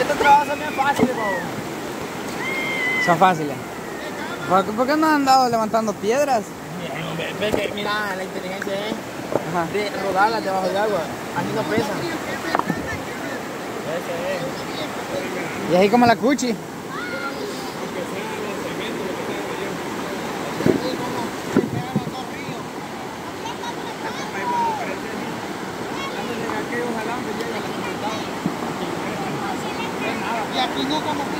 Estos trabajos son bien fáciles, babo. Son fáciles. ¿Por qué, no han andado levantando piedras? Ve, ve que, mira, la inteligencia es Ajá. de rodarlas debajo del agua. Así no pesan. Y así como la cuchi. Y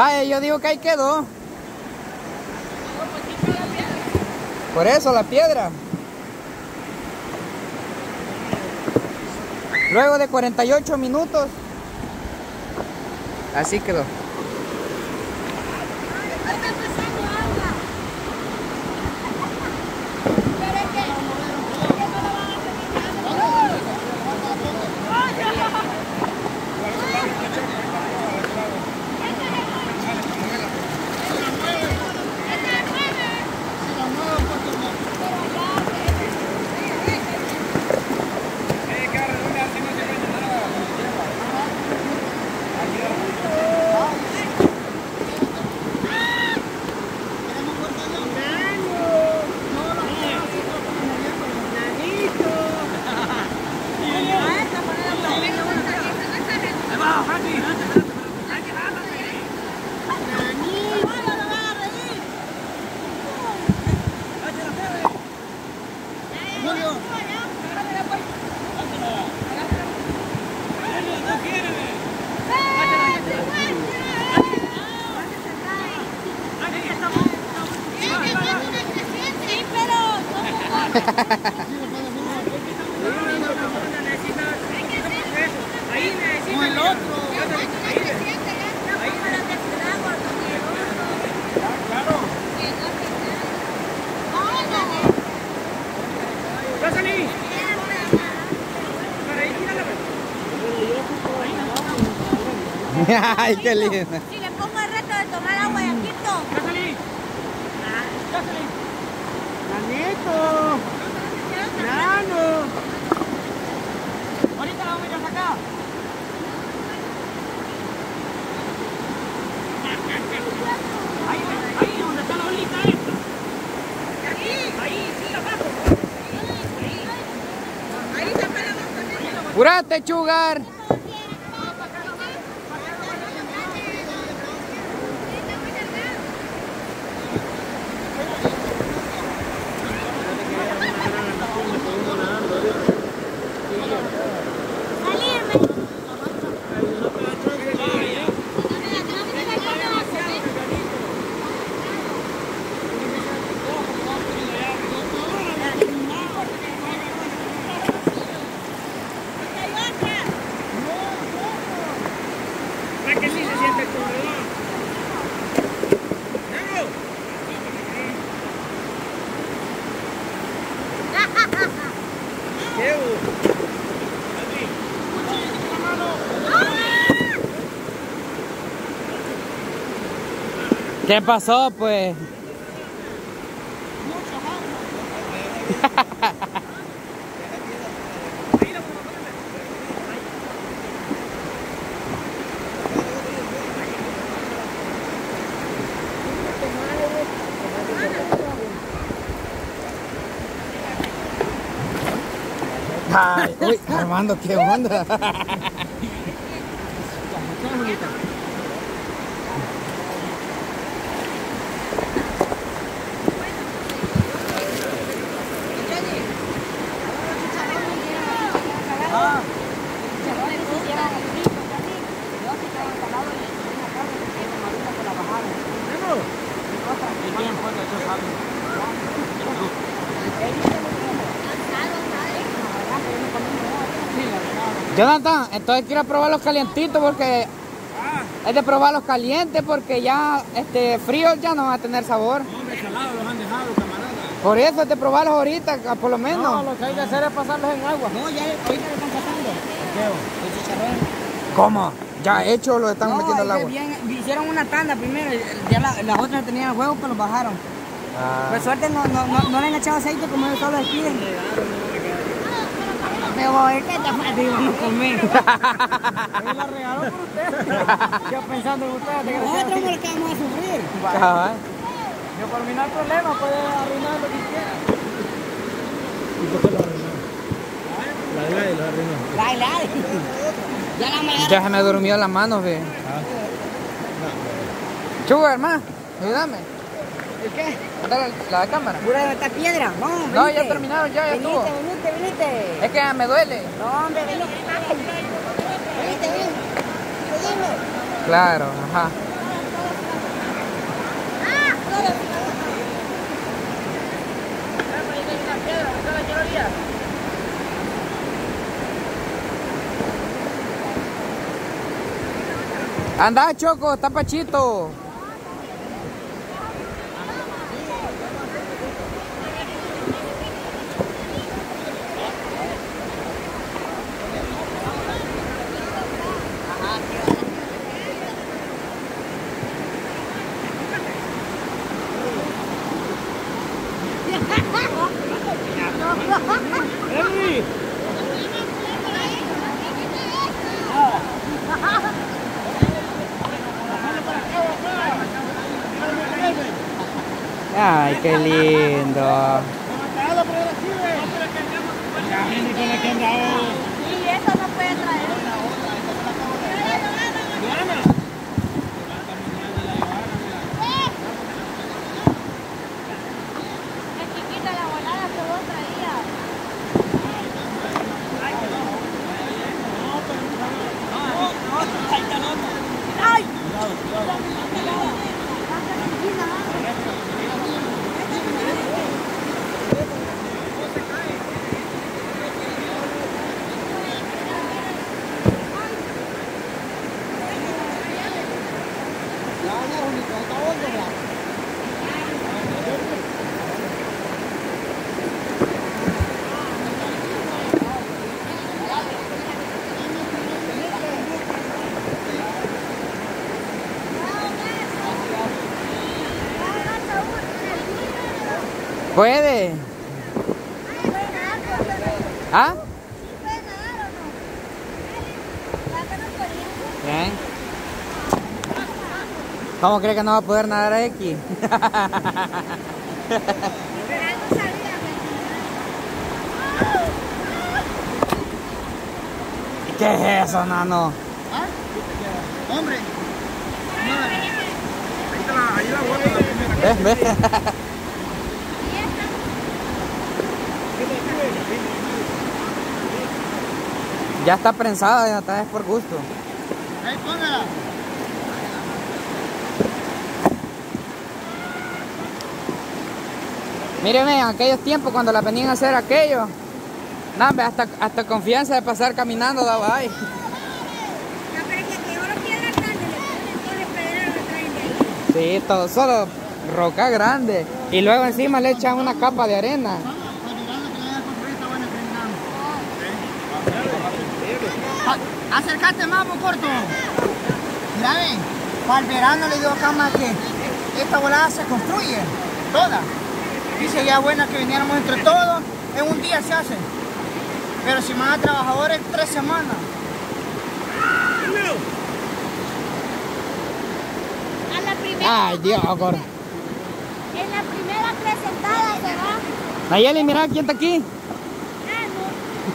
Vaya, yo digo que ahí quedó. Por eso la piedra. Luego de 48 minutos. Así quedó. Con el otro. Ay, qué lindo. Si le pongo el reto de tomar agua de Quito. ¡Nanito! ¡Nano! Ahorita la vamos a ir a sacar. Ahí, ahí, donde está la bolita esta. Ahí, sí, abajo. ¡Purate, chugar! ¿Ves que sí se siente el corredor? ¡Nano! ¡Qué bu- ¿Qué pasó, pues? Ay, uy, Armando, ¿qué onda? Jonathan, entonces quiero probar los calientitos porque Ah, es de probar los calientes porque ya este fríos ya no van a tener sabor. hombre, salados los han dejado, camarada. Por eso es de probarlos ahorita, por lo menos. No, lo que hay que hacer es pasarlos en agua. No, ya ahorita lo están pasando. El chicharrón. ¿Cómo? Ya hecho lo están metiendo al agua. bien- hicieron una tanda primero, ya la- las otras tenían huevo, pero los bajaron. Ah. Por suerte no, no, no, no le han echado aceite como ellos todos les piden. Pero es que te a comer. Él la regaló por usted. Yo pensando en usted, Nosotros no le vamos a sufrir. Cabal. Yo por mí no hay problema, puede arruinar lo que quiera. La de la, la arruinó. Dale, dale. Ya la me Ya se me durmió la mano, ve. Chuga, hermano, ayúdame. ¿El qué? Dale la cámara. Pura esta piedra. No, No, venite. ya terminaron, ya, ya venite, estuvo. Venite, venite. Es que me duele. No, hombre, venite. Venite, ven. Venite. Claro, ajá. Anda, Choco, está Pachito. Ay, qué lindo. Y eso no puede traer. Es chiquita la volada que vos traías. ¡Ay! ¿Puede? ¿Ah? Bien. ¿Cómo cree que no va a poder nadar aquí? ¿Qué es eso, nano? Hombre. Ahí está la, ahí la guarda la primera. ¿Ves? ¿Ves? Ya está prensada, ya está, es por gusto. Ahí, póngala. Mírenme, en aquellos tiempos cuando la venían a hacer aquello, hombre, hasta, hasta confianza de pasar caminando daba ahí. Sí, todo, solo roca grande. Y luego encima le echan una capa de arena. Ah, Acércate más, corto. Mira, para el verano le digo a Cama que esta volada se construye, toda. Dice ya buena que viniéramos entre todos, en un día se hace. Pero si más trabajadores, tres semanas. A la primera, Ay, Dios, gordo. en la primera presentada se va. Nayeli, mira quién está aquí. Ah,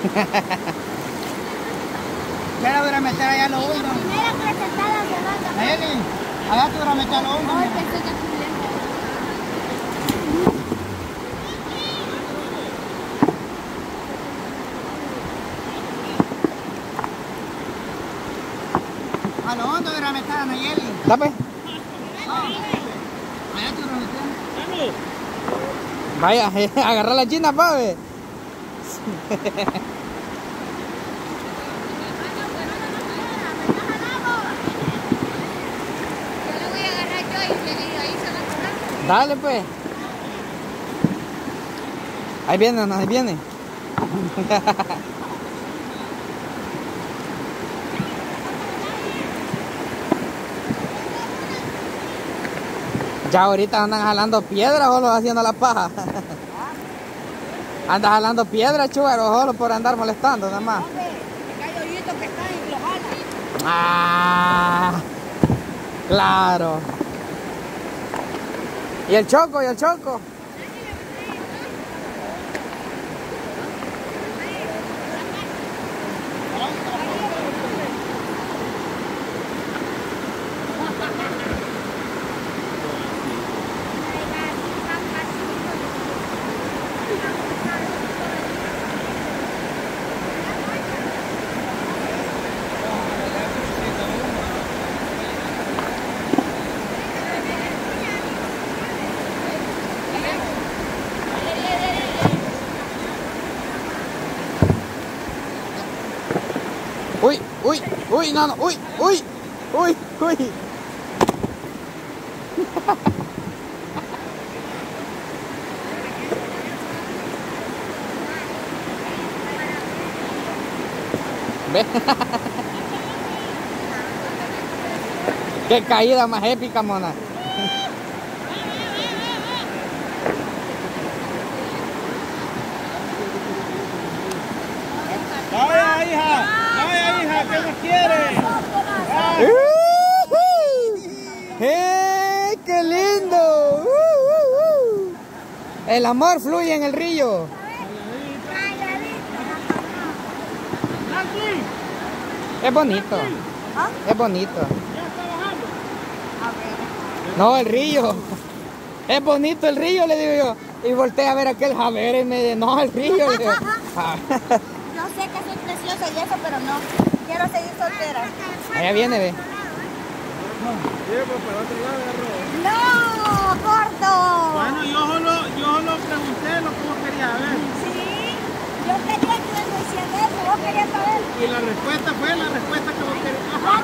Ya la voy a meter allá lo no. hondo. Primera presentada se va. Nayeli, allá te voy a meter lo hondo. Nayeli. Dame. Vaya, agarra la china, pabe. Dale pues. Ahí vienen, ahí viene. ya ahorita andan jalando piedras o haciendo la paja. Andas jalando piedras, chúgaro, solo por andar molestando, nada más. Ah, claro. ¿Y el choco? ¿Y el choco? Uy, uy, uy, no, no, uy, uy, uy, uy. Qué caída más épica, mona. Vaya, hija. Vaya, hija, ¿qué más quiere? ¡Eh, qué lindo! Uh, uh, uh. El amor fluye en el río. Es bonito. ¿Ah? Es bonito. No, el río. Es bonito el río, le digo yo. Y volteé a ver aquel Javier y me dice, no, el río. Le digo. Ah, Yo sé que soy preciosa y eso, pero no. Quiero seguir soltera. Allá viene, ve. No, corto. Bueno, yo solo, yo solo pregunté lo que vos querías saber. Sí, yo quería que me hicieran eso, vos querías saber. Y la respuesta fue la respuesta que vos querías. Ah.